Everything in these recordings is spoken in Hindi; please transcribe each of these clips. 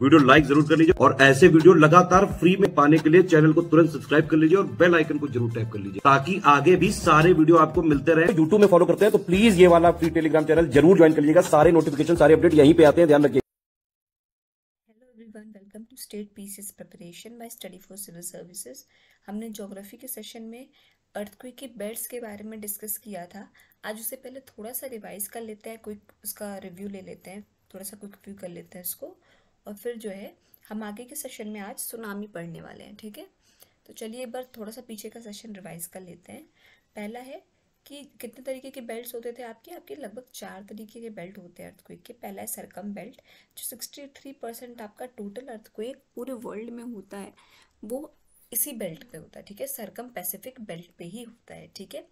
वीडियो लाइक ज़रूर कर लीजिए और ऐसे वीडियो लगातार फ्री में पाने के लिए चैनल को तुरंत सब्सक्राइब कर लीजिए और बेल आइकन को ज़रूर टैप कर लीजिए ताकि आगे भी सारे वीडियो आपको मिलते रहे। यूट्यूब में फॉलो करते हैं तो प्लीज़ ये वाला फ्री टेलीग्राम चैनल ज़रूर ज्वाइन कर लीजिएगा। सारे नोटिफिकेशन सारे अपडेट यहीं पे आते हैं ध्यान रखिए। Everyone welcome to state PCS preparation by study for civil services हमने ज्योग्राफी के सेशन में अर्थक्वेक के बेल्ट्स के बारे में डिस्कस किया था। आज उससे पहले थोड़ा सा रिवाइज कर लेते हैं क्विक उसका रिव्यू ले लेते हैं थोड़ा सा क्विक रिव्यू कर लेते हैं इसको और फिर जो है, हम आगे के सेशन में आज सुनामी पढ़ने वाले हैं, ठीक है? तो चलिए एक बार थोड़ा सा पीछे का सेशन रिवाइज कर लेते हैं। पहला है कि कितने तरीके के बेल्ट होते थे आपके? आपके लगभग चार तरीके के बेल्ट होते हैं अर्थक्वेक के। पहला है सरकम बेल्ट जो सिक्सटी थ्री परसेंट आपका टोटल अर्थक्वेक पूरे वर्ल्ड में होता है, वो इसी बेल्ट पे होता है, ठीक है? सरकम पैसिफिक बेल्ट पे ही होता है, ठीक है?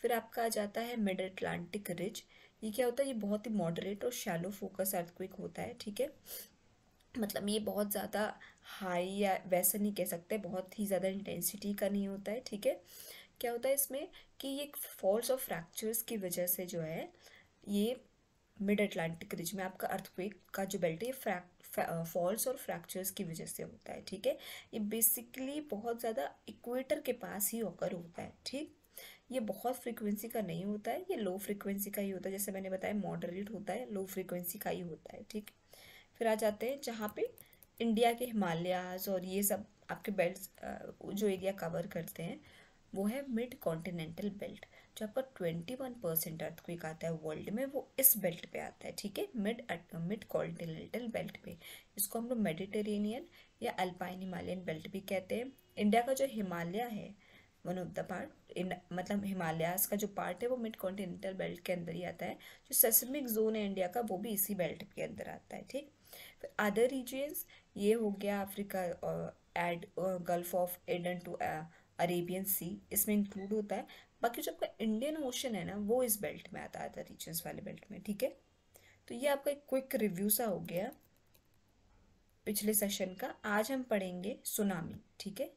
फिर आपका आ जाता है मिड अटलांटिक रिज ये क्या होता है? ये बहुत ही मॉडरेट और शैलो फोकस अर्थक्विक होता है, ठीक है? मतलब ये बहुत ज़्यादा हाई या वैसा नहीं कह सकते, बहुत ही ज़्यादा इंटेंसिटी का नहीं होता है, ठीक है? क्या होता है इसमें कि ये फॉल्स और फ्रैक्चर्स की वजह से जो है, ये मिड अटलांटिक रिज में आपका अर्थक्वेक का जो बेल्ट है फ्रैक फॉल्स और फ्रैक्चर्स की वजह से होता है, ठीक है? ये बेसिकली बहुत ज़्यादा इक्वेटर के पास ही होकर होता है, ठीक? ये बहुत फ्रीक्वेंसी का नहीं होता है, ये लो फ्रीक्वेंसी का ही होता है, जैसे मैंने बताया मॉडरेट होता है लो फ्रीक्वेंसी का ही होता है, ठीक? फिर आ जाते हैं जहाँ पे इंडिया के हिमालयाज और ये सब आपके बेल्ट जो एरिया कवर करते हैं, वो है मिड कॉन्टिनेंटल बेल्ट जो आपका ट्वेंटी वन परसेंट अर्थक्वेक आता है वर्ल्ड में, वो इस बेल्ट पे आता है, ठीक है? मिड मिड कॉन्टिनेंटल बेल्ट पे। इसको हम लोग मेडिटेरेनियन या अल्पाइन हिमालयन बेल्ट भी कहते हैं। इंडिया का जो हिमालय है वन ऑफ़ द पार्ट मतलब हिमालयाज का जो पार्ट है, वो मिड कॉन्टिनेंटल बेल्ट के अंदर ही आता है। जो सेसमिक जोन है इंडिया का, वो भी इसी बेल्ट के अंदर आता है, ठीक? फिर अदर रीजन्स ये हो गया Africa and Gulf of Aden to Arabian Sea इसमें इंक्लूड होता है। बाकी जो आपका इंडियन ओशन है ना, वो इस बेल्ट में आता है अदर रीजन्स वाले बेल्ट में, ठीक है? तो ये आपका एक क्विक रिव्यू सा हो गया पिछले सेशन का। आज हम पढ़ेंगे सुनामी ठीक है?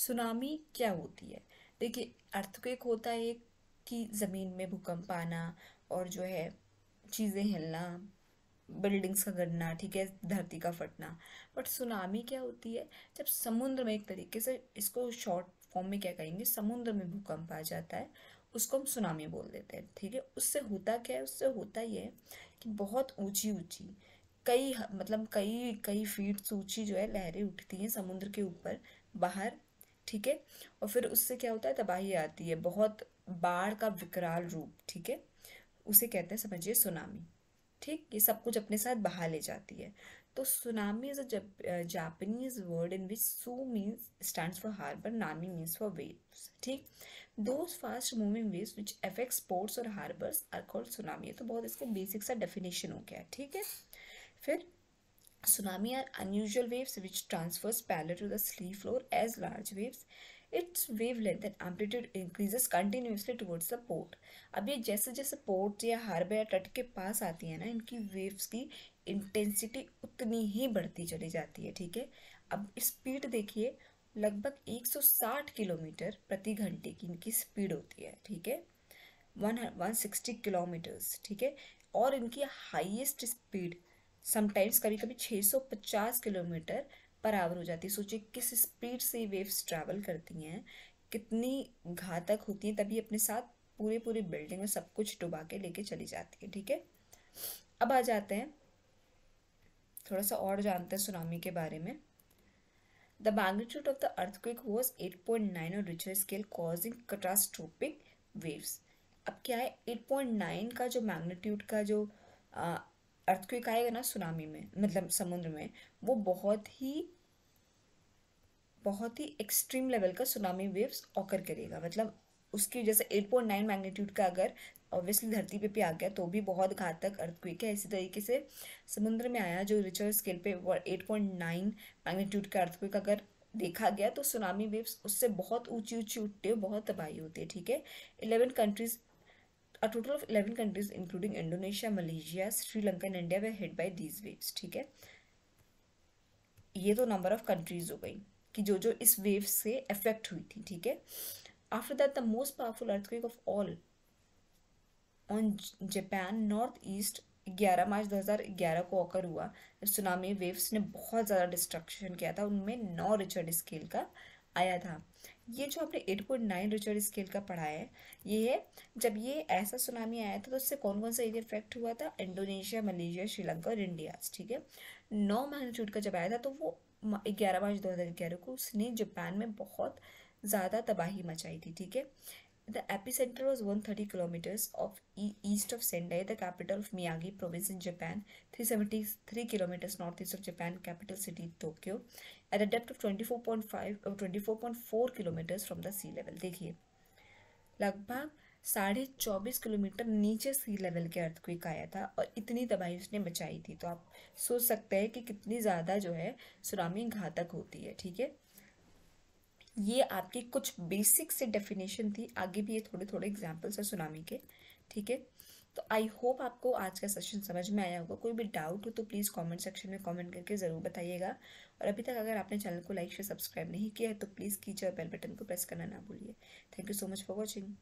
सुनामी क्या होती है? देखिए, अर्थक्वेक होता है कि ज़मीन में भूकंप आना और जो है चीज़ें हिलना, बिल्डिंग्स का गिरना ठीक है, धरती का फटना। बट सुनामी क्या होती है? जब समुद्र में एक तरीके से इसको शॉर्ट फॉर्म में क्या कहेंगे समुद्र में भूकंप आ जाता है, उसको हम सुनामी बोल देते हैं, ठीक है? उससे होता क्या है? उससे होता ये है कि बहुत ऊँची ऊँची कई मतलब कई कई फीट ऊँची जो है लहरें उठती हैं समुद्र के ऊपर, बाहर ठीक है? और फिर उससे क्या होता है? तबाही आती है। बहुत बाढ़ का विकराल रूप, ठीक है? उसे कहते हैं, समझिए, सुनामी। ठीक? ये सब कुछ अपने साथ बहा ले जाती है। तो tsunami is a Japanese word in which tsu means stand for harbour nami means for waves ठीक? Those fast moving waves which affect sports और हार्बर्स आर कॉल्ड सुनामी है तो बहुत इसका बेसिक सा डेफिनेशन हो गया, ठीक है? फिर tsunami are unusual waves which transfers pallor to the sea floor as large waves its wavelength and amplitude increases continuously towards the port. अब ये जैसे जैसे पोर्ट या हार्बर या तट के पास आती है ना, इनकी वेव्स की इंटेंसिटी उतनी ही बढ़ती चली जाती है, ठीक है? अब स्पीड देखिए, लगभग 160 किलोमीटर प्रति घंटे की इनकी स्पीड होती है, ठीक है? वन वन सिक्सटी किलोमीटर्स, ठीक है? और इनकी हाईएस्ट स्पीड समटाइम्स कभी कभी 650 किलोमीटर पर आवर हो जाती है। सोचिए किस स्पीड से वेव्स ट्रैवल करती हैं, कितनी घातक होती हैं, तभी अपने साथ पूरे पूरे बिल्डिंग में सब कुछ डुबा के लेके चली जाती है, ठीक है? अब आ जाते हैं थोड़ा सा और जानते हैं सुनामी के बारे में। The magnitude of the earthquake was 8.9 और Richter scale causing catastrophic waves अब क्या है? 8.9 का जो मैग्नीट्यूड का जो अर्थक्वेक आएगा ना सुनामी में मतलब समुद्र में, वो बहुत ही बहुत ही एक्सट्रीम लेवल का सुनामी वेव्स ऑकर करेगा। मतलब उसकी जैसे 8.9 मैग्नीट्यूड का अगर ऑब्वियसली धरती पे भी आ गया तो भी बहुत घातक अर्थक्वेक है। इसी तरीके से समुद्र में आया, जो रिचर स्केल पे एट पॉइंट नाइन मैग्नीट्यूड का अर्थक्वेक अगर देखा गया तो सुनामी वेव्स उससे बहुत ऊँची ऊँची उठते बहुत तबाही होती है, ठीक है? Eleven countries a total of 11 countries including Indonesia, Malaysia, Sri Lanka and India were hit by these waves ठीक है? ये तो नंबर ऑफ़ कंट्रीज़ हो गई कि जो जो इस वेव से अफेक्ट हुई थी ठीक है? After that the most powerful earthquake of all on Japan north east 11 March 2011 को ऑकर हुआ। सुनामी वेव्स ने बहुत ज़्यादा डिस्ट्रक्शन किया था उनमें नौ रिचर्ड स्केल का आया था। ये जो आपने 8.9 रिचर्ड स्केल का पढ़ा है ये है जब ये ऐसा सुनामी आया था तो उससे कौन कौन सा एरिया इफ़ेक्ट हुआ था? इंडोनेशिया मलेशिया श्रीलंका और इंडिया ठीक है? नौ मैग्नीट्यूड का जब आया था तो वो ग्यारह मार्च दो हज़ार ग्यारह को उसने जापान में बहुत ज़्यादा तबाही मचाई थी ठीक है? The epicenter was 130 kilometers of e east of Sendai, the capital of Miyagi province in Japan, 373 kilometers northeast of Japan capital city Tokyo, at a depth of 24.5 or 24.4 kilometers from the sea level. देखिए, लगभग साढ़े चौबीस किलोमीटर नीचे सी लेवल के अर्थक्विक आया था और इतनी तबाही उसने बचाई थी। तो आप सोच सकते हैं कि कितनी ज़्यादा जो है सुनामी घातक होती है, ठीक है? ये आपकी कुछ बेसिक से डेफिनेशन थी, आगे भी ये थोड़े थोड़े एग्जाम्पल्स है सुनामी के, ठीक है? तो आई होप आपको आज का सेशन समझ में आया होगा। कोई भी डाउट हो तो प्लीज़ कमेंट सेक्शन में कमेंट करके ज़रूर बताइएगा। और अभी तक अगर आपने चैनल को लाइक शेयर सब्सक्राइब नहीं किया है तो प्लीज़ कीजिए और बेल बटन को प्रेस करना ना भूलिए। Thank you so much for watching